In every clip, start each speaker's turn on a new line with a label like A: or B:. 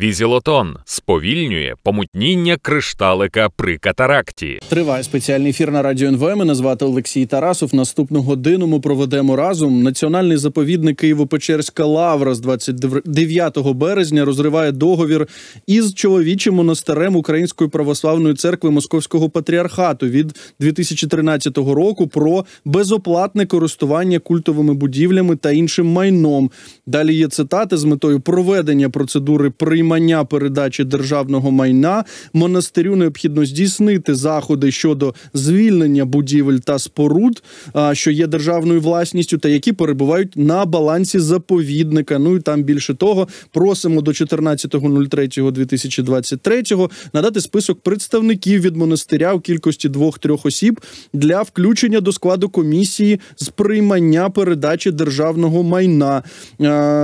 A: Візілотон сповільнює помутніння кришталика при катаракті.
B: Триває спеціальний ефір на радіо НВ. Мене звати Олексій Тарасов. Наступну годину ми проведемо разом. Національний заповідник Києво-Печерська лавра з 29 березня розриває договір із чоловічим монастирем Української православної церкви Московського патріархату від 2013 року про безоплатне користування культовими будівлями та іншим майном. Далі є цитати з метою проведення процедури при приймання передачі державного майна монастирю необхідно здійснити заходи щодо звільнення будівель та споруд, що є державною власністю, та які перебувають на балансі заповідника. Ну і там більше того, просимо до 14.03.2023 надати список представників від монастиря у кількості двох-трьох осіб для включення до складу комісії з приймання передачі державного майна.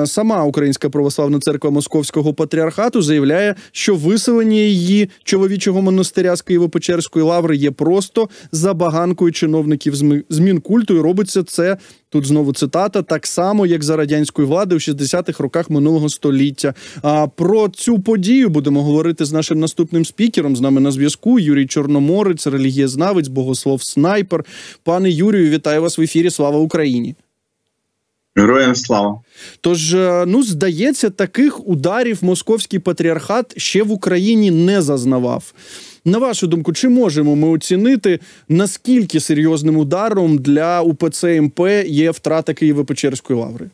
B: Сама Українська православна церква Московського патріархату патріархату заявляє, що виселення її чоловічого монастиря з Києво-Печерської лаври є просто забаганкою чиновників з Мінкульту і робиться це. Тут знову цитата так само, як за радянської влади у 60-х роках минулого століття. А про цю подію будемо говорити з нашим наступним спікером. З нами на зв'язку Юрій Чорноморець, релігієзнавець, богослов снайпер. Пане Юрію, вітаю вас в ефірі. Слава Україні!
C: Героям слава.
B: Тож, е, ну здається, таких ударів московський патріархат ще в Україні не зазнавав. На вашу думку, чи можемо ми оцінити наскільки серйозним ударом для УПЦ МП є втрата Києво-Печерської лаври?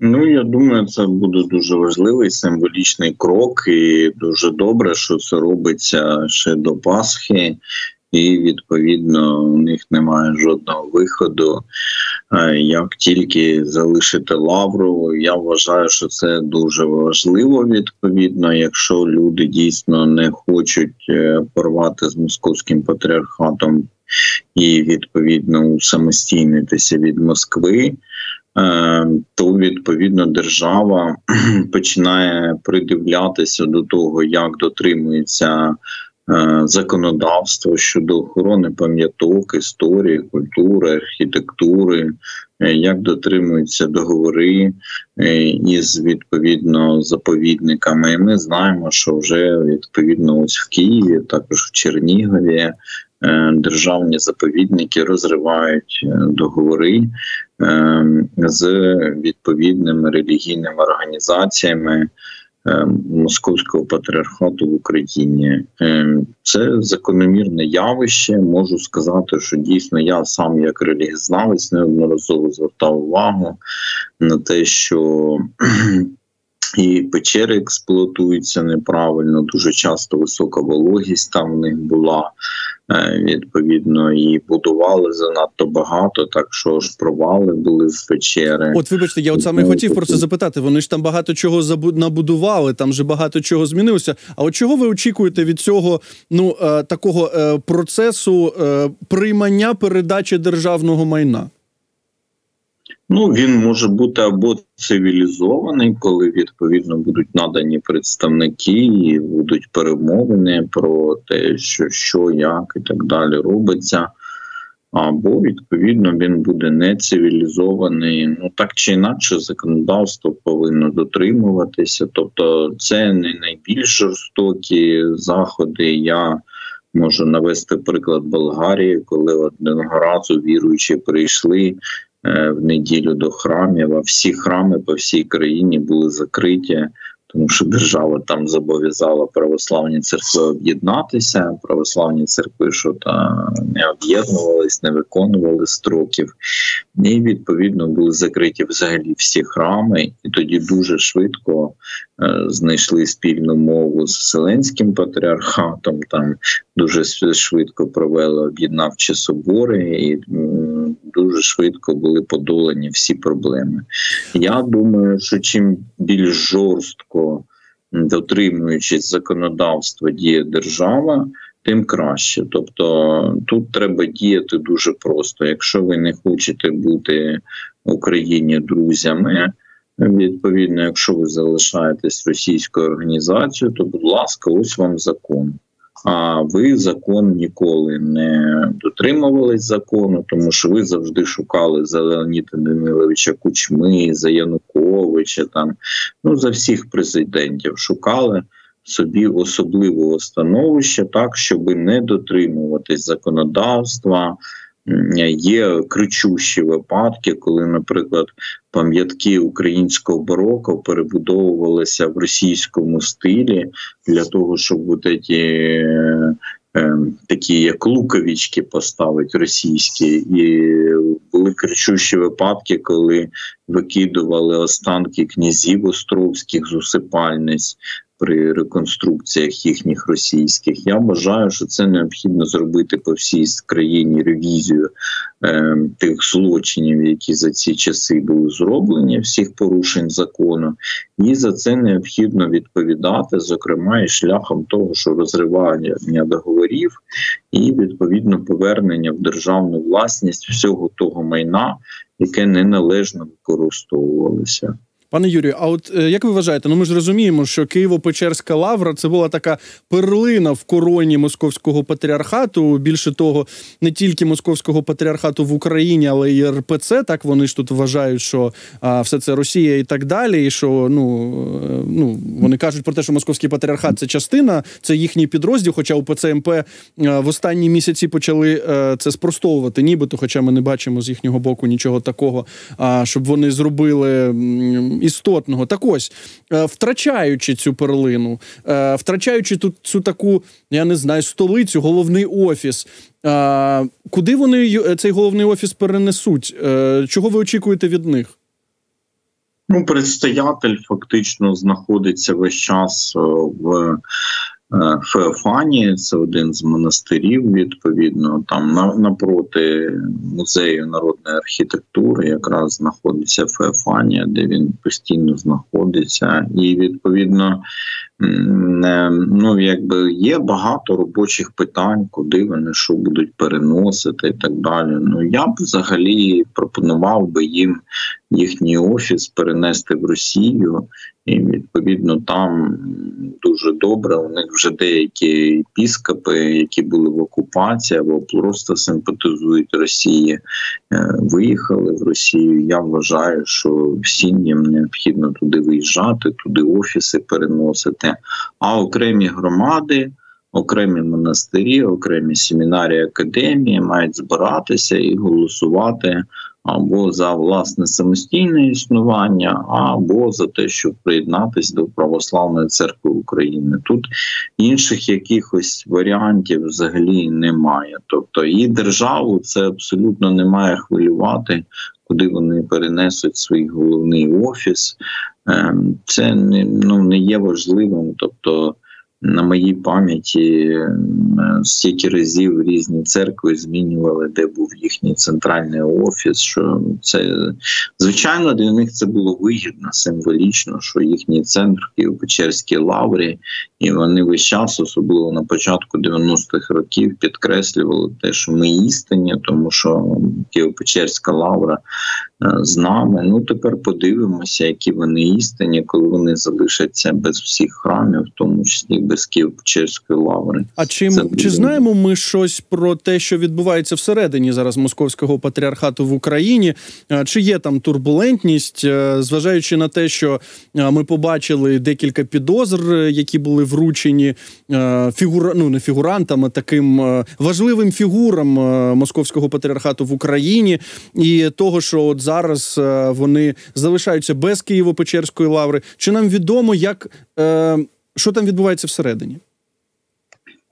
C: Ну я думаю, це буде дуже важливий символічний крок, і дуже добре, що це робиться ще до Пасхи і відповідно у них немає жодного виходу. Е, як тільки залишити лавру, я вважаю, що це дуже важливо. Відповідно, якщо люди дійсно не хочуть е, порвати з московським патріархатом і відповідно усамостійнитися від Москви. Е, то відповідно держава починає придивлятися до того, як дотримується законодавство щодо охорони пам'яток, історії, культури, архітектури, е, як дотримуються договори е, із відповідно заповідниками. І Ми знаємо, що вже відповідно ось в Києві, також в Чернігові. Державні заповідники розривають договори з відповідними релігійними організаціями, Е, московського патріархату в Україні. Е, це закономірне явище. Можу сказати, що дійсно я сам, як релігізнавець, неодноразово звертав увагу на те, що і печери експлуатуються неправильно, дуже часто висока вологість там в них була. Е, відповідно і будували занадто багато, так що ж провали були в печери.
B: От, вибачте, я от саме хотів про це запитати. Вони ж там багато чого набудували, там же багато чого змінилося. А от чого ви очікуєте від цього ну е, такого е, процесу приймання передачі державного майна?
C: Ну він може бути або цивілізований, коли відповідно будуть надані представники і будуть перемовини про те, що що, як і так далі робиться. Або відповідно він буде не цивілізований. Ну так чи інакше, законодавство повинно дотримуватися. Тобто, це не найбільш жорстокі заходи. Я можу навести приклад Болгарії, коли одного разу віруючі прийшли в неділю до храмів. А всі храми по всій країні були закриті, тому що держава там зобов'язала православні церкви об'єднатися. Православні церкви, що та не об'єднувались, не виконували строків, і відповідно були закриті взагалі всі храми, і тоді дуже швидко е, знайшли спільну мову з Вселенським патріархатом. Там дуже швидко провели об'єднавчі собори і дуже швидко були подолані всі проблеми. Я думаю, що чим більш жорстко дотримуючись законодавства діє держава, тим краще. Тобто тут треба діяти дуже просто. Якщо ви не хочете бути в Україні друзями. Відповідно, якщо ви залишаєтесь російською організацією, то будь ласка, ось вам закон. А ви закон ніколи не дотримувались закону, тому що ви завжди шукали за Леоніда Даниловича Кучми, за Януковича, там ну за всіх президентів шукали собі особливого становища, так щоб не дотримуватись законодавства. Є кричущі випадки, коли, наприклад, пам'ятки українського бароко перебудовувалися в російському стилі для того, щоб от ці е, такі як луковички поставити російські, і були кричущі випадки, коли викидували останки князів островських з усипальниць при реконструкціях їхніх російських. Я вважаю, що це необхідно зробити по всій країні ревізію е, тих злочинів, які за ці часи були зроблені, всіх порушень закону, і за це необхідно відповідати, зокрема і шляхом того, що розривання договорів і відповідно повернення в державну власність всього того майна, яке неналежно використовувалося.
B: Пане Юрію, а от е, як ви вважаєте, ну ми ж розуміємо, що Києво-Печерська лавра це була така перлина в короні московського патріархату. Більше того, не тільки московського патріархату в Україні, але й РПЦ. Так вони ж тут вважають, що а, все це Росія і так далі. І що ну е, ну вони кажуть про те, що московський патріархат це частина, це їхній підрозділ. Хоча у ПЦМП а, е, в останні місяці почали це спростовувати, нібито, хоча ми не бачимо з їхнього боку нічого такого, а щоб вони зробили істотного. Так ось, е, втрачаючи цю перлину, е, втрачаючи тут цю таку, я не знаю, столицю, головний офіс. Е, куди вони цей головний офіс перенесуть? Чого ви очікуєте від них?
C: Ну, предстоятель фактично знаходиться весь час в Феофанії, це один з монастирів. Відповідно, там напроти музею народної архітектури, якраз знаходиться Феофанія, де він постійно знаходиться, і відповідно ну якби є багато робочих питань, куди вони що будуть переносити і так далі. Ну я б взагалі пропонував би їм їхній офіс перенести в Росію, і відповідно там дуже добре. У них вже деякі піскопи, які були в окупації або просто симпатизують Росії, е, виїхали в Росію. Я вважаю, що всім їм необхідно туди виїжджати, туди офіси переносити, а окремі громади. Окремі монастирі, окремі семінарії академії мають збиратися і голосувати або за власне самостійне існування, або за те, щоб приєднатися до православної церкви України. Тут інших якихось варіантів взагалі немає. Тобто і державу це абсолютно не має хвилювати, куди вони перенесуть свій головний офіс. Ем, це не ну не є важливим. тобто на моїй пам'яті стільки разів різні церкви змінювали, де був їхній центральний офіс. Що це звичайно для них це було вигідно, символічно, що їхній центр Києво-Печерській лаврі, і вони весь час, особливо на початку 90-х років, підкреслювали те, що ми істинні, тому що Києво-Печерська лавра з нами. Ну тепер подивимося, які вони істинні, коли вони залишаться без всіх храмів, в тому числі без Київ-Печерської лаври.
B: А чим Це чи знаємо ми щось про те, що відбувається всередині зараз московського патріархату в Україні? Е, чи є там турбулентність, е, зважаючи на те, що ми побачили декілька підозр, які були вручені фігура, ну не фігурантам, а таким важливим фігурам московського патріархату в Україні, і того, що от зараз е, вони залишаються без Києво-Печерської лаври. Чи нам відомо, як е, що там відбувається всередині?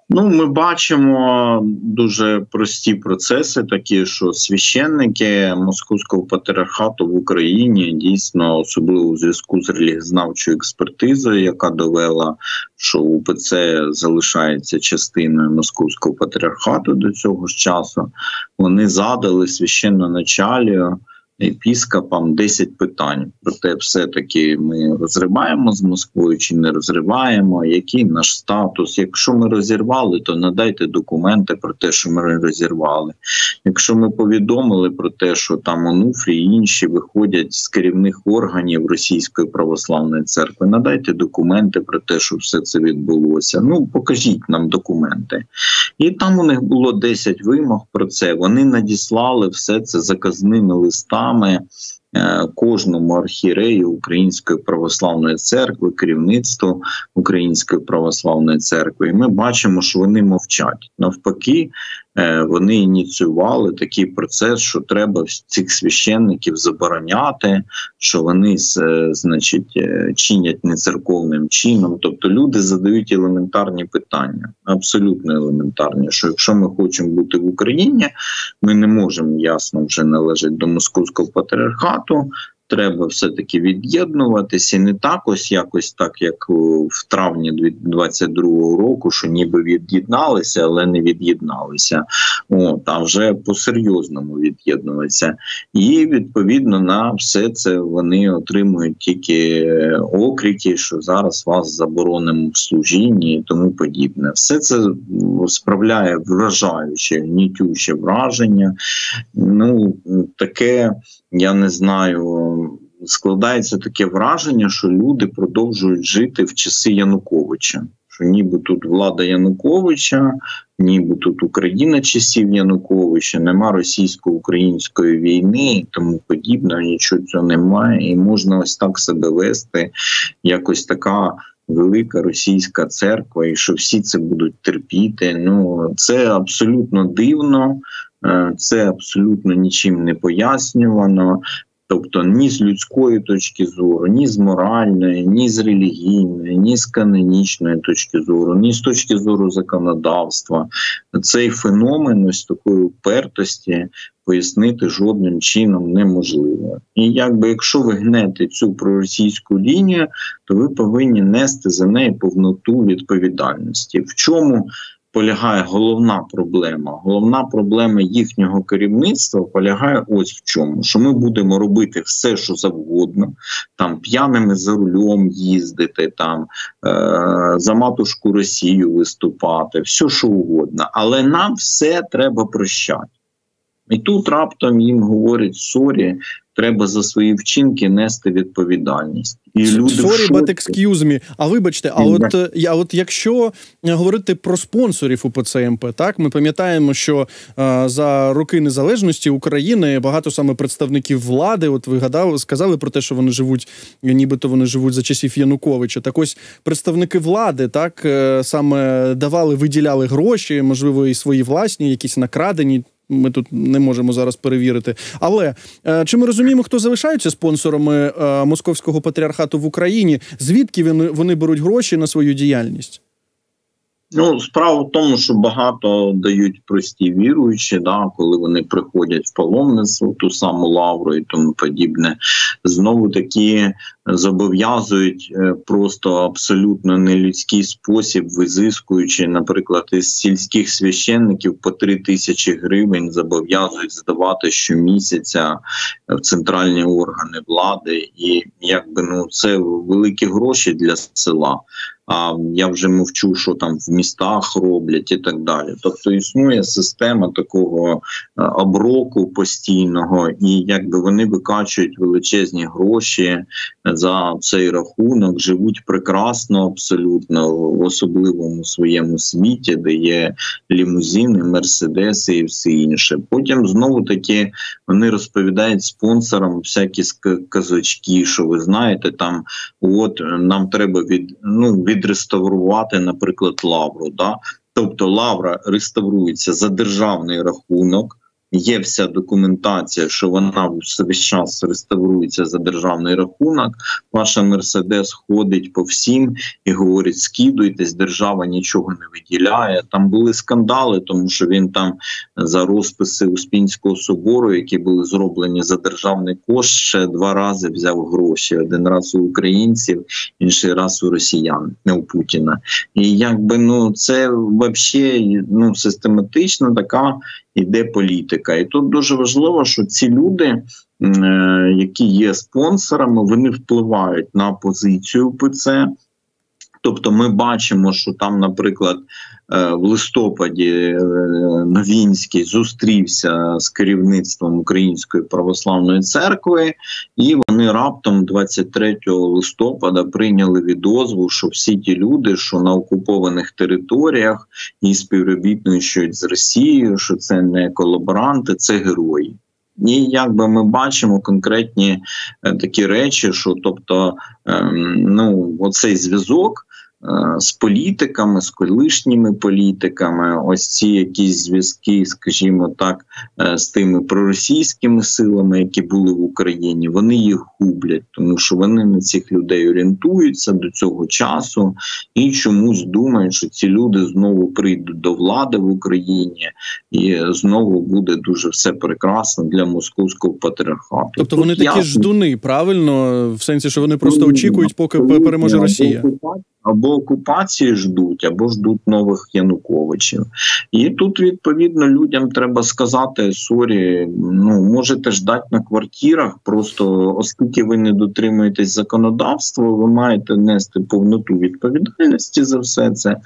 C: Ну, ми бачимо дуже прості процеси, такі що священники московського патріархату в Україні дійсно особливо у зв'язку з релігізнавчою експертизою, яка довела, що УПЦ залишається частиною московського патріархату до цього ж часу. Вони задали священноначалію епіскопам 10 питань. Проте, все-таки ми розриваємо з Москвою чи не розриваємо, який наш статус. Якщо ми розірвали, то надайте документи про те, що ми розірвали. Якщо ми повідомили про те, що там Онуфрі і інші виходять з керівних органів Російської православної церкви, надайте документи про те, що все це відбулося. Ну покажіть нам документи. І там у них було 10 вимог про це. Вони надіслали все це заказними листами. Е, кожному архірею Української православної церкви, керівництву Української православної церкви, і ми бачимо, що вони мовчать. Навпаки, вони ініціювали такий процес, що треба цих священників забороняти, що вони е, значить е, чинять нецерковним чином. Тобто люди задають елементарні питання, абсолютно елементарні. Що якщо ми хочемо бути в Україні, ми не можемо ясно вже належати до московського патріархату треба все-таки від'єднуватися, і не так ось якось так, як в травні 2022 року, що ніби від'єдналися, але не від'єдналися. От, а вже по-серйозному від'єднуватися. І відповідно на все це вони отримують тільки окрики, що зараз вас заборонимо в служінні і тому подібне. Все це справляє вражаюче, нітюче враження. Ну таке я не знаю. Складається таке враження, що люди продовжують жити в часи Януковича. Що ніби тут влада Януковича, ніби тут Україна часів Януковича, нема російсько-української війни і тому подібне, нічого цього немає, і можна ось так себе вести, якось така велика російська церква, і що всі це будуть терпіти. Ну це абсолютно дивно. Е, це абсолютно нічим не пояснювано. Тобто ні з людської точки зору, ні з моральної, ні з релігійної, ні з канонічної точки зору, ні з точки зору законодавства, цей феномен ось такої упертості пояснити жодним чином неможливо. І якби якщо ви гнете цю проросійську лінію, то ви повинні нести за неї повноту відповідальності. В чому полягає головна проблема. Головна проблема їхнього керівництва полягає ось в чому: що ми будемо робити все, що завгодно, там п'яними за рулем їздити, там е- за матушку Росію виступати, все що угодно, але нам все треба прощати. І тут раптом їм говорять sorry, треба за свої вчинки нести відповідальність. І люди
B: Sorry, but excuse me. А вибачте, а от а от якщо говорити про спонсорів УПЦ МП, так ми пам'ятаємо, що а, за роки незалежності України багато саме представників влади, от вигадав, сказали про те, що вони живуть, нібито вони живуть за часів Януковича. Так ось представники влади так е, саме давали, виділяли гроші, можливо, і свої власні, якісь накрадені. Ми тут не можемо зараз перевірити. Але е, чи ми розуміємо, хто залишаються спонсорами е, московського патріархату в Україні? Звідки вони, вони беруть гроші на свою діяльність?
C: Ну, справа в тому, що багато дають прості віруючі, да, коли вони приходять в паломництво, ту саму лавру і тому подібне, знову таки зобов'язують е, просто абсолютно нелюдський спосіб, визискуючи, наприклад, із сільських священників по три тисячі гривень, зобов'язують здавати щомісяця в центральні органи влади, і якби ну це великі гроші для села. А я вже мовчу, що там в містах роблять і так далі. Тобто існує система такого е, оброку постійного, і якби вони викачують величезні гроші за цей рахунок, живуть прекрасно, абсолютно в особливому своєму світі, де є лімузини, мерседеси і все інше. Потім знову таки вони розповідають спонсорам всякі казочки, що ви знаєте, там от нам треба від ну відреставрувати, наприклад, лавру. Да? Тобто лавра реставрується за державний рахунок. Є вся документація, що вона весь час реставрується за державний рахунок. Ваша Мерседес ходить по всім і говорить: скидуйтесь, держава нічого не виділяє. Там були скандали, тому що він там за розписи Успінського собору, які були зроблені за державний кошт, ще два рази взяв гроші: один раз у українців, інший раз у росіян, не у Путіна. І якби ну це взагалі ну систематично така іде політика політика. І тут дуже важливо, що ці люди, які є спонсорами, вони впливають на позицію ПЦ. Тобто, ми бачимо, що там, наприклад, Е, в листопаді е, Новінський зустрівся з керівництвом Української православної церкви, і вони раптом 23 листопада прийняли відозву, що всі ті люди, що на окупованих територіях і співробітничають з Росією, що це не колаборанти, це герої. І якби ми бачимо конкретні е, такі речі, що тобто, ем, ну оцей зв'язок. Е, з політиками, з колишніми політиками, ось ці якісь зв'язки, скажімо так, е, з тими проросійськими силами, які були в Україні, вони їх гублять, тому що вони на цих людей орієнтуються до цього часу і чомусь думають, що ці люди знову прийдуть до влади в Україні, і знову буде дуже все прекрасно для московського патріархату.
B: Тобто вони Тут такі ждуни, правильно, в сенсі, що вони просто очікують, поки переможе Росія
C: або окупації ждуть, або ждуть нових Януковичів. І тут відповідно людям треба сказати: sorry, ну можете ждати на квартирах, просто оскільки ви не дотримуєтесь законодавства, ви маєте нести повноту відповідальності за все це.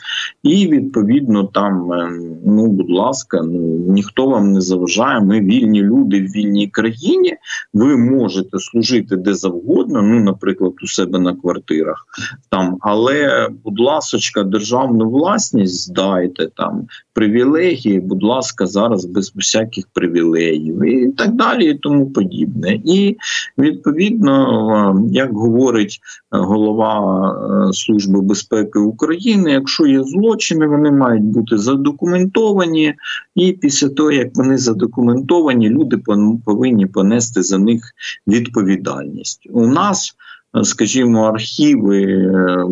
C: І відповідно там, е, ну будь ласка, ну ніхто вам не заважає. Ми вільні люди в вільній країні. Ви можете служити де завгодно, ну, наприклад, у себе на квартирах там, але будь ласочка, державну власність здайте там привілегії, будь ласка, зараз без всяких привілеїв і так далі, і тому подібне. І відповідно, як говорить голова е, Служби безпеки України, якщо є злочини, вони мають бути задокументовані, і після того, як вони задокументовані, люди повинні понести за них відповідальність. У нас скажімо, архіви е,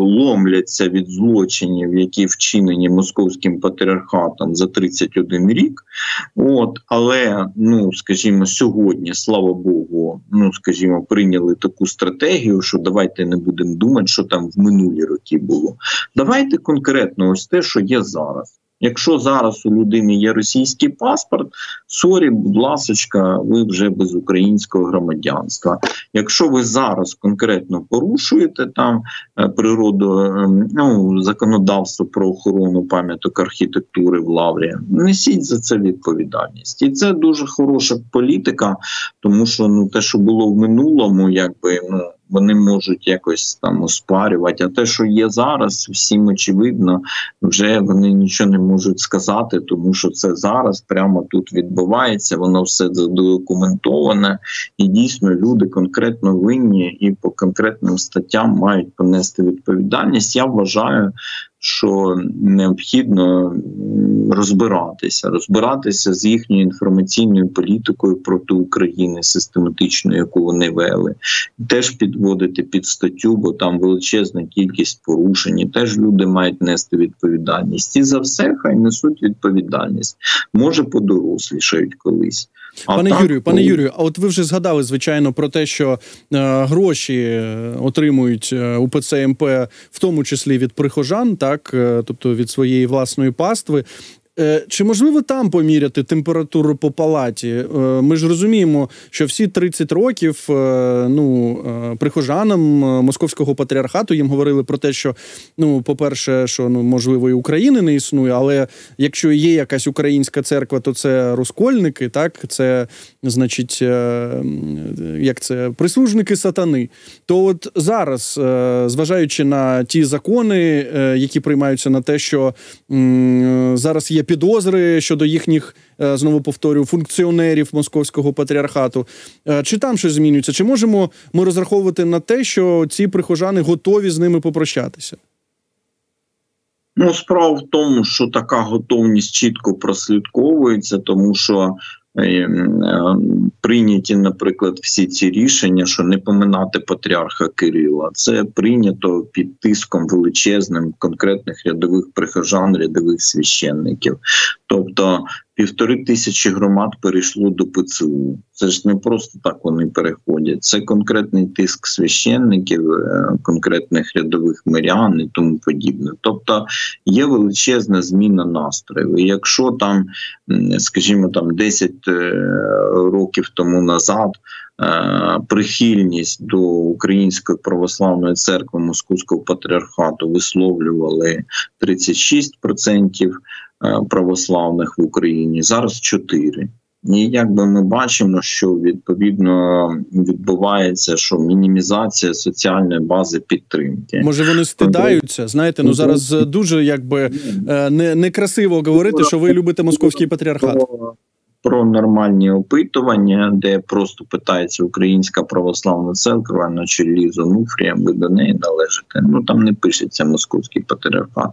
C: ломляться від злочинів, які вчинені московським патріархатом за 31 рік. От, але ну, скажімо, сьогодні, слава Богу, ну скажімо, прийняли таку стратегію, що давайте не будемо думати, що там в минулі роки було. Давайте конкретно ось те, що є зараз. Якщо зараз у людини є російський паспорт, sorry, будь ласочка, ви вже без українського громадянства. Якщо ви зараз конкретно порушуєте там е, природу ем, ну, законодавство про охорону пам'яток архітектури в Лаврі, несіть за це відповідальність, і це дуже хороша політика, тому що ну те, що було в минулому, якби ну вони можуть якось там оспарювати. А те, що є зараз, всім очевидно, вже вони нічого не можуть сказати, тому що це зараз прямо тут відбувається. Воно все задокументоване, і дійсно люди конкретно винні і по конкретним статтям мають понести відповідальність. Я вважаю, що необхідно розбиратися, розбиратися з їхньою інформаційною політикою проти України, систематичною, яку вони вели, теж підводити під статтю, бо там величезна кількість порушень. і Теж люди мають нести відповідальність. І за все хай несуть відповідальність. Може подорослішають колись.
B: Пане так, Юрію, пане Юрію, а от ви вже згадали звичайно про те, що е, гроші е, отримують е, УПЦ МП, в тому числі від прихожан, так е, тобто від своєї власної пастви. Е, чи можливо там поміряти температуру по палаті? Е, ми ж розуміємо, що всі 30 років е, ну, прихожанам московського патріархату їм говорили про те, що ну, по-перше, що ну можливо і України не існує, але якщо є якась українська церква, то це розкольники, так це значить, як це прислужники сатани. То от зараз, зважаючи на ті закони, які приймаються на те, що зараз є підозри щодо їхніх е, знову повторюю функціонерів московського патріархату. Е, чи там щось змінюється? Чи можемо ми розраховувати на те, що ці прихожани готові з ними попрощатися?
C: Ну, справа в тому, що така готовність чітко прослідковується, тому що прийняті, наприклад, всі ці рішення, що не поминати патріарха Кирила. Це прийнято під тиском величезним конкретних рядових прихожан, рядових священників. Тобто півтори тисячі громад перейшло до ПЦУ. Це ж не просто так вони переходять. Це конкретний тиск священників, е, конкретних рядових мирян і тому подібне. Тобто є величезна зміна настрою. І Якщо там, скажімо, там 10 е, років тому назад. Е, прихильність до Української православної церкви Московського патріархату висловлювали 36% православних в Україні зараз 4%. І якби ми бачимо, що відповідно відбувається, що мінімізація соціальної бази підтримки.
B: Може вони стидаються? Знаєте, ну зараз дуже якби е, не некрасиво говорити, що ви любите московський патріархат
C: про нормальні опитування, де просто питається Українська православна церква на чолі з Онуфрієм, ви до неї належите. Ну там не пишеться московський патріархат.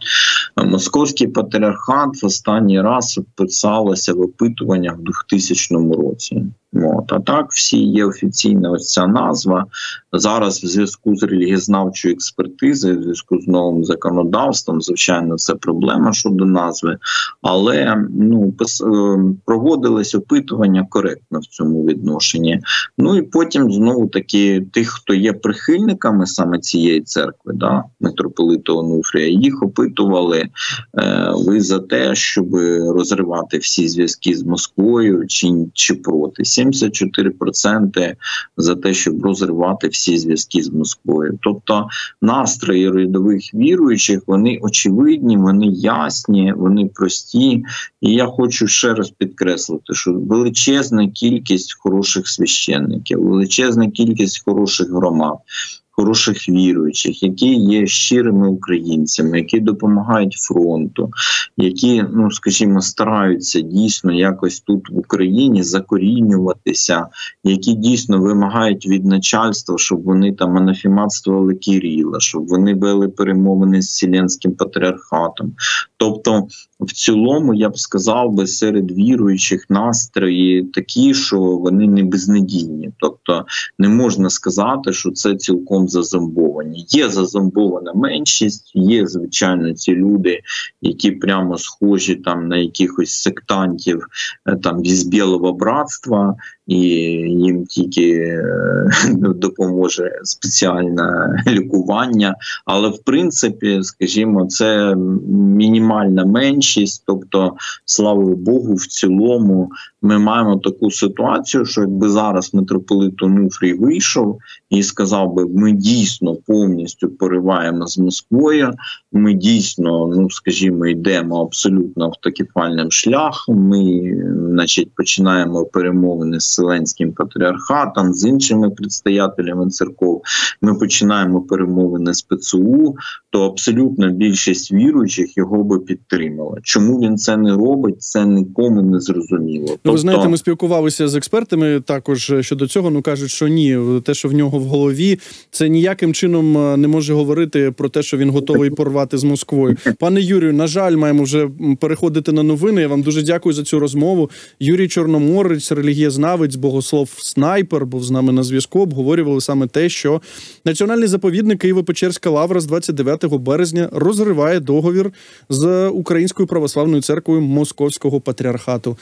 C: Московський патріархат в останній раз писалося в опитуваннях в 2000 році. От. А так, всі є офіційна ось ця назва. Зараз в зв'язку з релігієзнавчою експертизою, в зв'язку з новим законодавством, звичайно, це проблема щодо назви, але ну е, проводились опитування коректно в цьому відношенні. Ну і потім знову таки тих, хто є прихильниками саме цієї церкви, да, митрополита Онуфрія, їх опитували е, ви за те, щоб розривати всі зв'язки з Москвою чи, чи проти. 74% за те, щоб розривати всі зв'язки з Москвою. Тобто настрої рядових віруючих вони очевидні, вони ясні, вони прості. І я хочу ще раз підкреслити, що величезна кількість хороших священників, величезна кількість хороших громад хороших віруючих, які є щирими українцями, які допомагають фронту, які, ну скажімо, стараються дійсно якось тут в Україні закорінюватися, які дійсно вимагають від начальства, щоб вони там анафіматствували Кирила, щоб вони вели перемовини з Селенським патріархатом. Тобто, в цілому, я б сказав би серед віруючих настрої такі, що вони не безнадійні, тобто не можна сказати, що це цілком загалом зазомбовані. Є зазомбована меншість, є звичайно ці люди, які прямо схожі там на якихось сектантів е, там з білого братства, і їм тільки е, допоможе спеціальне лікування. Але в принципі, скажімо, це мінімальна меншість, тобто, слава Богу, в цілому ми маємо таку ситуацію, що якби зараз митрополит Онуфрій вийшов і сказав би, ми дійсно повністю пориваємо з Москвою. Ми дійсно, ну скажімо, йдемо абсолютно автокефальним шляхом. Ми, значить, починаємо перемовини з Селенським патріархатом, з іншими предстоятелями церков. Ми починаємо перемовини з ПЦУ, то абсолютно більшість віруючих його би підтримала. Чому він це не робить? Це нікому не зрозуміло. Ну,
B: ви тобто знаєте, ми спілкувалися з експертами також щодо цього. Ну кажуть, що ні, те, що в нього в голові, це ніяким чином е, не може говорити про те, що він готовий порвати з Москвою. Пане Юрію, на жаль, маємо вже переходити на новини. Я вам дуже дякую за цю розмову. Юрій Чорноморець, релігієзнавець, богослов снайпер, був з нами на зв'язку. Обговорювали саме те, що національний заповідник Києво-Печерська лавра з 29 березня розриває договір з Українською православною церквою Московського патріархату.